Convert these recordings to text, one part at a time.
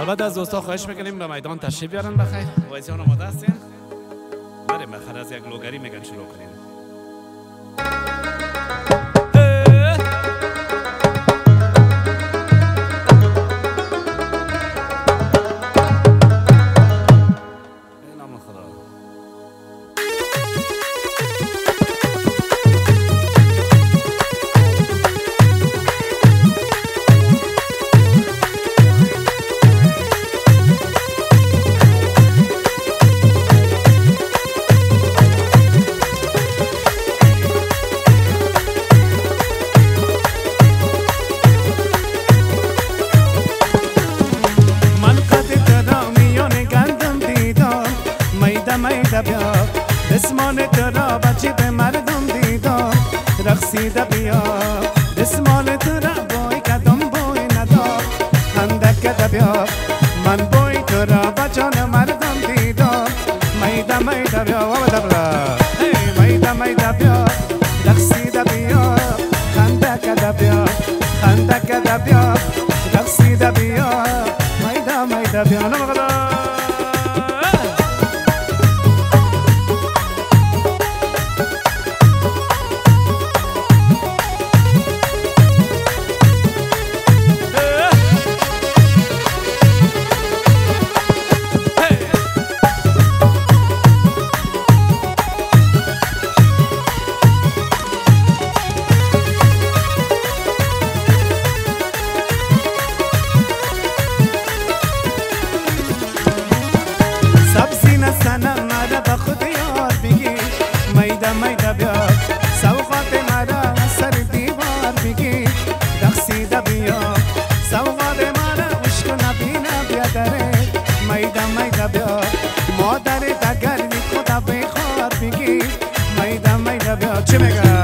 البته از دوستا خواهش می‌کنیم به میدان تشریف بیارن بخیر. وایسیان آماده هستین بریم بخیر از یک لوگری میگن شروع کنیم. رقصیده بیا دسمال تو را بوی کدام بوی ندار. خندکده بیا من بوی تو را بچان مردم دیدم میده میده بیا و دبلا. میده میده بیا رقصیده بیا خندکده بیا خندکده بیا رقصیده بیا میده میده بیا میده بیا مادر دگر می خدا بخواد میگی. میده میده بیا چی میگه؟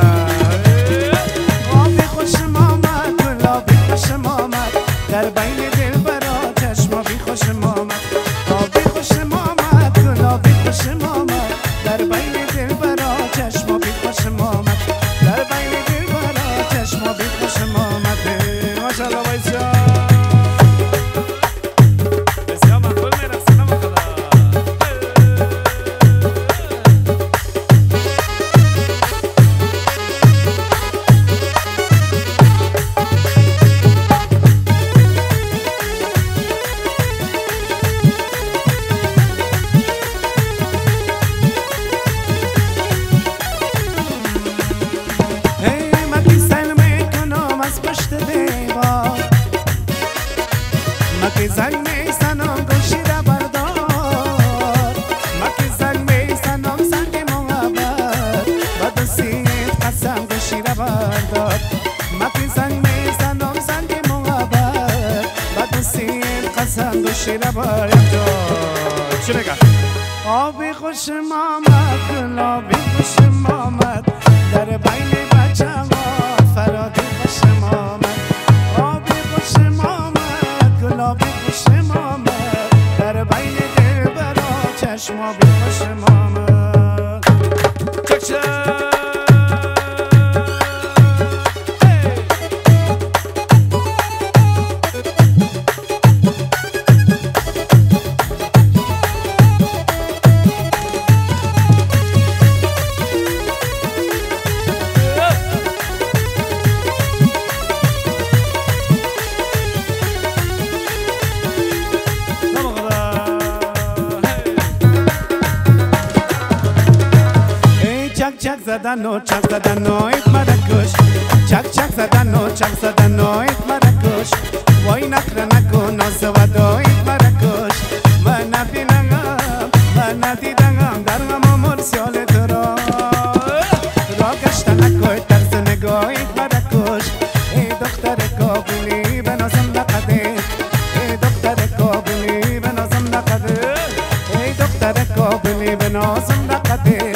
خبر داد مکی سنگ میزن آبی در بین بچم نمغلا زدن و چک زدن و ایت مرکش چک چک زدن و چک زدن و ایت مرکش وای نکره نکو ناز و دو ایت مرکش من ندیدنم من ندیدنم در غم مرسیال تو را را گشت نکوی ایت مرکش ای دختر کابلی به نازم نقده ای دختر کابلی به نازم نقده ای دختر کابلی به نازم نقده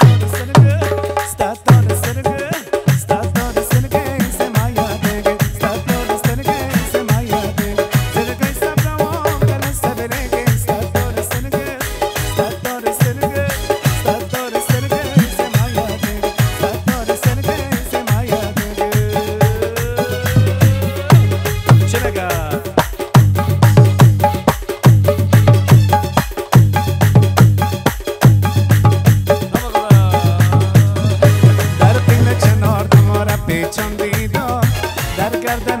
میدان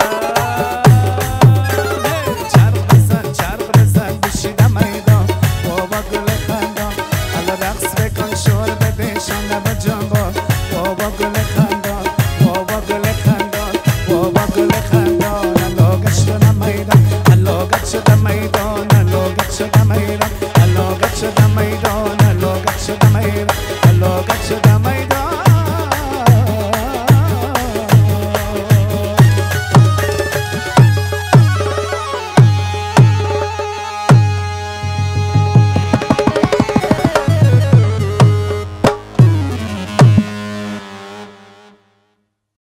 میدان